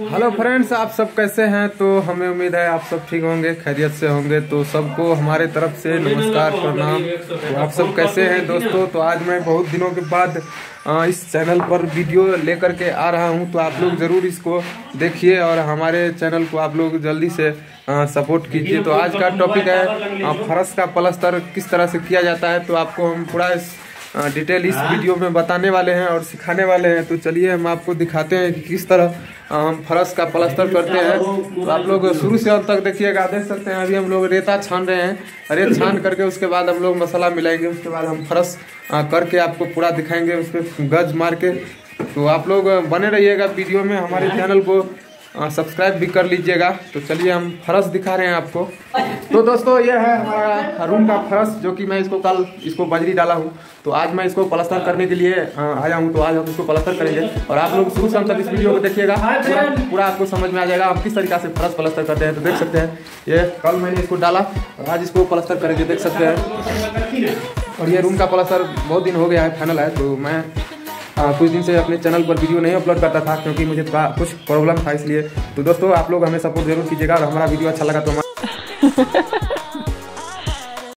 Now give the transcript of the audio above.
Hello friends आप सब कैसे हैं? तो हमें उम्मीद है आप सब ठीक होंगे, खैरियत से होंगे। तो सबको हमारे तरफ़ से नमस्कार, प्रणाम। तो आप सब कैसे हैं दोस्तों? तो आज मैं बहुत दिनों के बाद इस चैनल पर वीडियो लेकर के आ रहा हूँ। तो आप लोग ज़रूर इसको देखिए और हमारे चैनल को आप लोग जल्दी से सपोर्ट कीजिए। तो आज का टॉपिक है फरस का प्लस्तर किस तरह से किया जाता है? तो आपको हम पूरा डिटेल इस वीडियो में बताने वाले हैं और सिखाने वाले हैं। तो चलिए हम आपको दिखाते हैं कि किस तरह हम फरस का प्लास्टर करते हैं। तो आप लोग शुरू से अंत तक देखिएगा देख सकते हैं। अभी हम लोग रेता छान रहे हैं। रेत छान करके उसके बाद हम लोग मसाला मिलाएँगे। उसके बाद हम फरस करके आपको पूरा दिखाएँगे। उस पर गज मार के। तो आप लोग बने रहिएगा वीडियो में। हमारे चैनल को सब्सक्राइब भी कर लीजिएगा। तो चलिए हम फरस दिखा रहे हैं आपको। तो दोस्तों ये है हमारा रूम का फरस जो कि मैं इसको कल इसको बजरी डाला हूँ। तो आज मैं इसको प्लस्तर करने के लिए आया हूँ। तो आज हम इसको प्लस्तर करेंगे। और आप लोग शुरू से हम तक इस वीडियो को देखिएगा। पूरा पूरा आपको समझ में आ जाएगा। हम किस तरीका से फरस प्लस्तर करते हैं तो देख सकते हैं। ये कल मैंने इसको डाला और आज इसको प्लस्तर करेंगे देख सकते हैं। और ये रूम का प्लस्तर बहुत दिन हो गया है फाइनल है तो मैं आ, कुछ दिन से अपने चैनल पर वीडियो नहीं अपलोड करता था क्योंकि मुझे थोड़ा कुछ प्रॉब्लम था इसलिए। तो दोस्तों आप लोग हमें सपोर्ट ज़रूर कीजिएगा और हमारा वीडियो अच्छा लगा तो हमारा